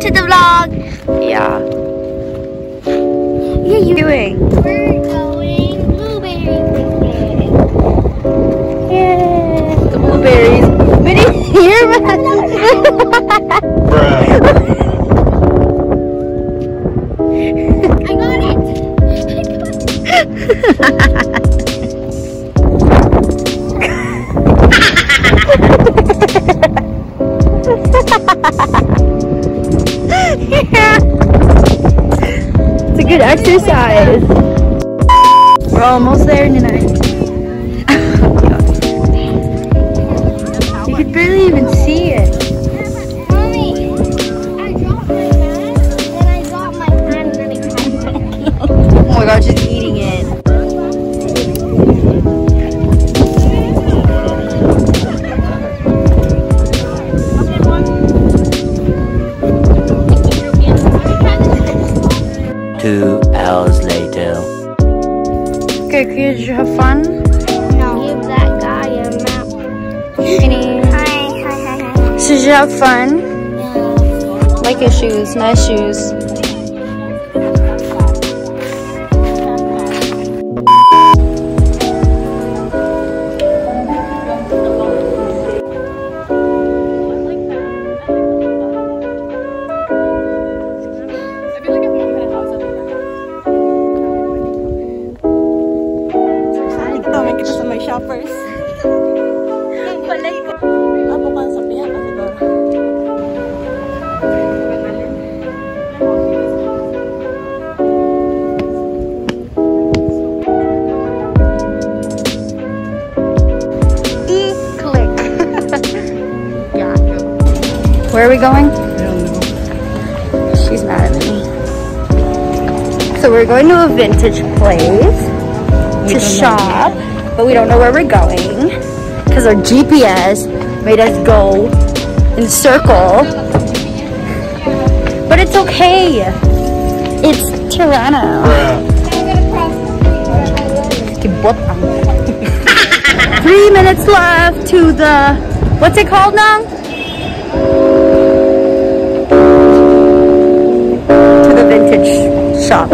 to the vlog. Yeah. Yeah, you doing? We're going blueberry picking. Yeah. The blueberries. A good exercise. We're almost there tonight. you could barely even see Okay, did you have fun? No. Give that guy a map. Hi, hi, hi, hi. So did you have fun? Yeah. Like your shoes, nice shoes. Kita sa may shoppers. Ako kan sa ka siguro. E-click. yeah. Where are we going? She's mad at me. So we're going to a vintage place to shop, but we don't know where we're going because our GPS made us go in circle. But it's okay. It's Toronto. Three minutes left to the, what's it called now? To the vintage shop.